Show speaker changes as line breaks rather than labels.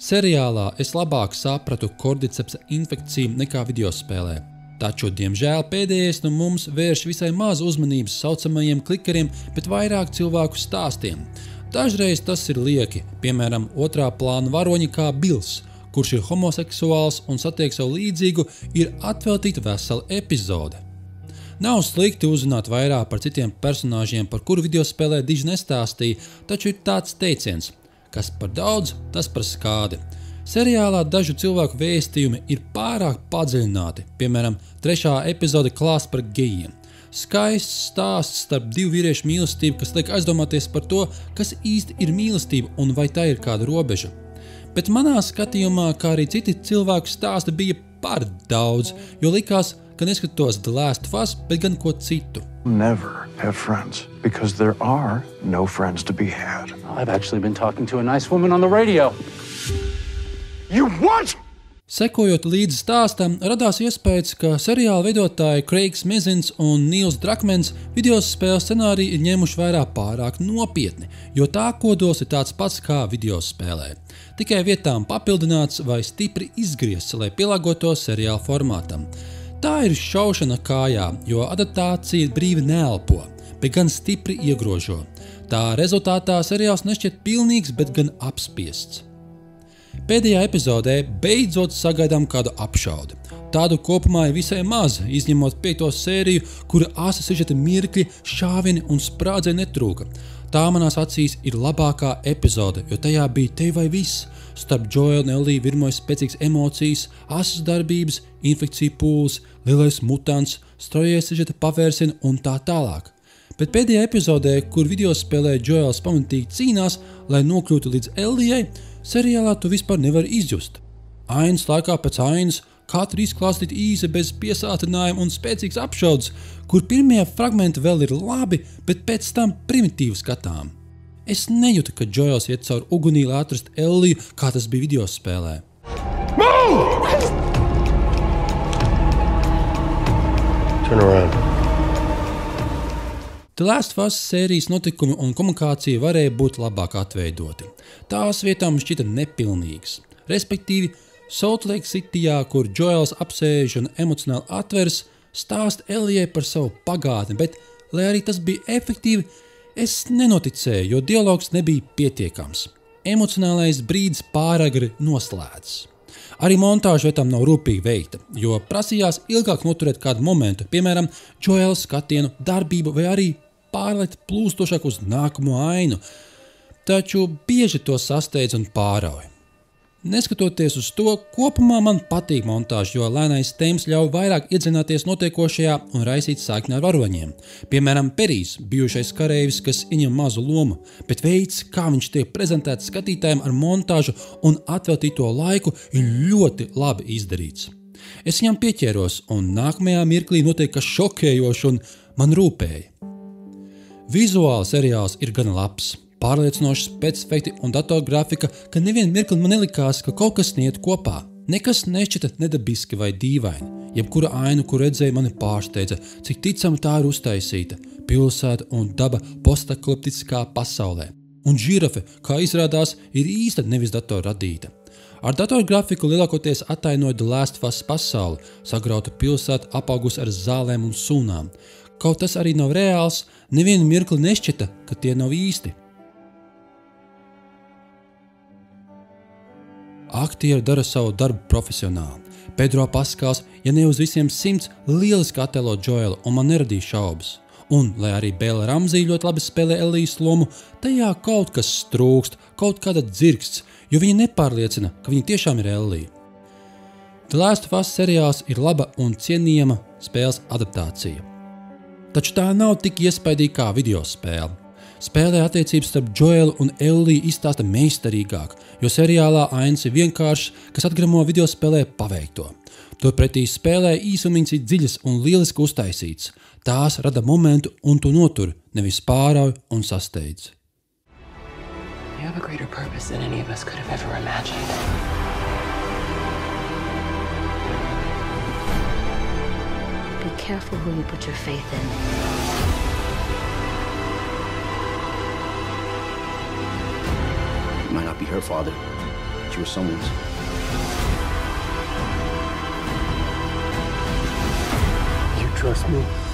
Seriālā es labāk sapratu kordycepsa infekciju nekā video spēlē. Taču, diemžēl, pēdējais no mums vērš visai maz uzmanības saucamajiem klikeriem, bet vairāk cilvēku stāstiem. Dažreiz tas ir lieki, piemēram, otrā plāna varoņi kā Bills, kurš ir homoseksuāls un satiek savu līdzīgu, ir atveltīta vesela epizode. Nav slikti uzzināt vairāk par citiem personāžiem, par kuru video spēlē diži nestāstīja, taču ir tāds teiciens, kas par daudz, tas par skādi. Seriālā dažu cilvēku vēstījumi ir pārāk padziļināti, piemēram, trešā epizode klāsts par gejiem. Skaists stāsts starp divu vīriešu mīlestību, kas liek aizdomāties par to, kas īsti ir mīlestība un vai tā ir kāda robeža. Bet manā skatījumā, kā arī citi cilvēku stāsti, bija par daudz, jo likās, ka neskatos The Last of Us, bet gan ko citu.
Never have friends because there are no friends to be had.
I've actually been talking to a nice woman on the radio.
You what?
Sekojot līdzi stāstam, radās iespējas, ka seriāla veidotāji Kreigs Mezins un Nils Drakmens video spēles scenāriju ir ņēmuši vērā pārāk nopietni, jo tā kodols ir tāds pats kā video spēlē. Tikai vietām papildināts vai stipri izgriezts, lai pielāgotos seriāla formātam. Tā ir šaušana kājā, jo adaptācija brīvi neelpo, bet gan stipri iegrožo. Tā rezultātā seriāls nešķiet pilnīgs, bet gan apspiests. Pēdējā epizodē beidzot sagaidām kādu apšaudi. Tādu kopumā ir visai maz, izņemot piekto sēriju, kura asa sižeta mirkļi, šāvieni un sprādzieni netrūka. Tā manās acīs ir labākā epizode, jo tajā bija te vai viss. Starp Joelu un Elīju virmoja spēcīgas emocijas, asas darbības, infekciju pūles, lielais mutants, straujies sižeta pavērsieni un tā tālāk. Bet pēdējā epizodē, kur video spēlē Joels pamatīgi cīnās, lai nokļūtu līdz Elijai, seriālā tu vispār nevari izjust. Ainas laikā pēc ainas katra izklāstīta īsa, bez piesātinājuma un spēcīgs apšaudas, kur pirmie fragmenti vēl ir labi, bet pēc tam primitīvi skatām. Es nejūtu, ka Joels iet cauri ugunī, lai atrastu Eliju, kā tas bija video spēlē.
Turn around.
The Last of Us sērijas notikumi un komunikācija varēja būt labāk atveidoti. Tās vietām šķita nepilnīgas. Respektīvi, Salt Lake Cityjā, kur Joels apsēž un emocionāli atveras, stāst Elijai par savu pagātni, bet, lai arī tas bija efektīvi, es nenoticēju, jo dialogs nebija pietiekams. Emocionālais brīdis pāragri noslēdzas. Arī montāža vietām nav rūpīgi veikta, jo prasījās ilgāk noturēt kādu momentu, piemēram, Joela skatienu, darbību vai arī pārlikt plūstošāk uz nākamo ainu. Taču bieži to sasteidz un pārauj. Neskatoties uz to, kopumā man patīk montāža, jo lēnais temps ļauj vairāk iedzināties notiekošajā un raisīt saikni ar varoņiem. Piemēram, Perijs, bijušais kareivis, kas ieņem mazu lomu, bet veids, kā viņš tiek prezentēts skatītājiem ar montāžu un atveltīto laiku, ir ļoti labi izdarīts. Es viņam pieķēros, un nākamajā mirklī notiek kas šokējošs, un man rūpēja. Vizuāli seriāls ir gan labs, pārliecinoši spēcīgi un datorgrafika, ka nevienu mirkli man nelikās, ka kaut kas niet kopā. Nekas nešķita nedabiski vai dīvaini. Jebkura aina, kur redzēju, mani pārsteidza, cik ticama tā ir uztaisīta - pilsēta un daba postakliptiskā pasaulē. Un žirafe, kā izrādās, ir īsta, nevis datora radīta. Ar datorgrafiku lielākoties attainoja The Last of Us pasauli, sagrauta pilsēta apaugusi ar zālēm un sūnām. Kaut tas arī nav reāls, nevienu mirkli nešķita, ka tie nav īsti. Aktieri dara savu darbu profesionāli. Pedro Paskals, ja ne uz visiem simts, lieliski attēlo Joelu, un man neradīja šaubas. Un, lai arī Bēla Ramzīja ļoti labi spēlē Elīzes lomu, tajā kaut kas trūkst, kaut kāda dzirksts, jo viņa nepārliecina, ka viņa tiešām ir Elīja. The Last of Us seriāls ir laba un cienījama spēles adaptācija. Taču tā nav tik iespaidīga kā video spēle. Spēlē attiecības starp Joelu un Elliju izstāsta meistarīgāk, jo seriālā ainas ir vienkāršs, kas atgramo video spēlē paveikto. Turpretī spēlē īsumiņas ir dziļas un lieliski uztaisītas. Tās rada momentu un to notur, nevis pārauj un sasteidz.
You have a greater purpose than any of us could have ever imagined.
Be careful who you put your faith in.
Might not be her father, but you're someone's.
You trust me?